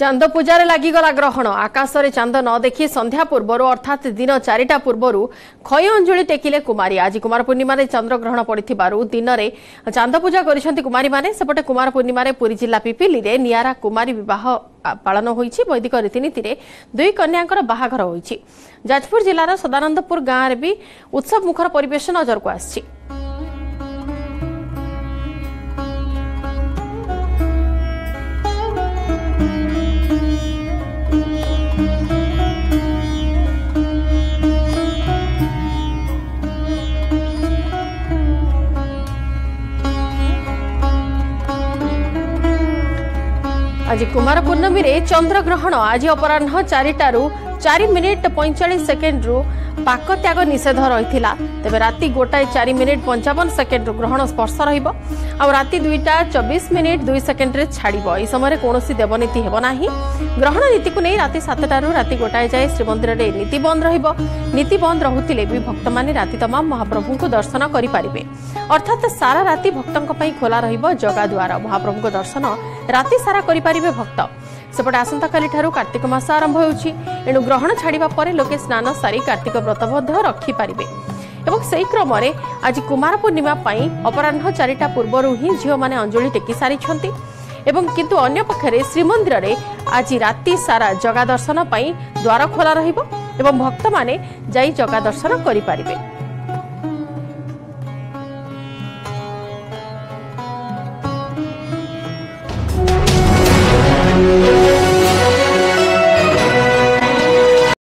ଚାନ୍ଦ ପୂଜାରେ ଲାଗିଗଲା ଗ୍ରହଣ ଆକାଶରେ ଚାନ୍ଦ ନ ଦେଖି ସନ୍ଧ୍ୟା ପୂର୍ବରୁ ଅର୍ଥାତ୍ ଦିନ ଚାରିଟା ପୂର୍ବରୁ କ୍ଷୟ ଅଞ୍ଜଳି ଟେକିଲେ କୁମାରୀ ଆଜି କୁମାର ପୂର୍ଣ୍ଣିମାରେ ଚନ୍ଦ୍ରଗ୍ରହଣ ପଡ଼ିଥିବାରୁ ଦିନରେ ଚାନ୍ଦ ପୂଜା କରିଛନ୍ତି କୁମାରୀମାନେ ସେପଟେ କୁମାର ପୂର୍ଣ୍ଣିମାରେ ପୁରୀ ଜିଲ୍ଲା ପିପିଲିରେ ନିଆରା କୁମାରୀ ବିବାହ ପାଳନ ହୋଇଛି ବୈଦିକ ରୀତିନୀତିରେ ଦୁଇ କନ୍ୟାଙ୍କର ବାହାଘର ହୋଇଛି ଯାଜପୁର ଜିଲ୍ଲାର ସଦାନନ୍ଦପୁର ଗାଁରେ ବି ଉତ୍ସବମୁଖର ପରିବେଶ ନଜରକୁ ଆସିଛି আজ কুমার পূর্ণমীরে চন্দ্রগ্রহণ আজ অপরাহ চারিটার চারি মিনিট পঁয়চাশ সেকেন্ডু পাক ত্যাগ নিষেধ রয়েছে তবে রাতে গোটায়ে চারি মিনিট পঞ্চাবন সেকেন্ডু গ্রহণ স্পর্শ রহব আতি দুইটা চবিশ মিনিট দুই সেকেন্ডে ছাড়ব এই সময় কৌশি দেবনীতি হব না গ্রহণ নীতিকে নিয়ে রাতে সাতটার রাতে গোটায়ে যায় শ্রীমন্দিরের নীতি বন্ধ রহব নীতি বন্ধ রুলে বি ভক্ত মানে রাতে তমাম মহাপ্রভু দর্শন করে পারে অর্থাৎ সারা রাতে ভক্ত খোলা রহব জগাদ্বার মহাপ্রভু দর্শন ରାତି ସାରା କରିପାରିବେ ଭକ୍ତ ସେପଟେ ଆସନ୍ତାକାଲିଠାରୁ କାର୍ତ୍ତିକ ମାସ ଆରମ୍ଭ ହେଉଛି ଏଣୁ ଗ୍ରହଣ ଛାଡ଼ିବା ପରେ ଲୋକେ ସ୍ନାନ ସାରି କାର୍ତ୍ତିକ ବ୍ରତ ମଧ୍ୟ ରଖିପାରିବେ ଏବଂ ସେହି କ୍ରମରେ ଆଜି କୁମାର ପୂର୍ଣ୍ଣିମା ପାଇଁ ଅପରାହ୍ନ ଚାରିଟା ପୂର୍ବରୁ ହିଁ ଝିଅମାନେ ଅଞ୍ଜଳି ଟେକି ସାରିଛନ୍ତି ଏବଂ କିନ୍ତୁ ଅନ୍ୟପକ୍ଷରେ ଶ୍ରୀମନ୍ଦିରରେ ଆଜି ରାତି ସାରା ଜଗା ଦର୍ଶନ ପାଇଁ ଦ୍ୱାର ଖୋଲା ରହିବ ଏବଂ ଭକ୍ତମାନେ ଯାଇ ଜଗା ଦର୍ଶନ କରିପାରିବେ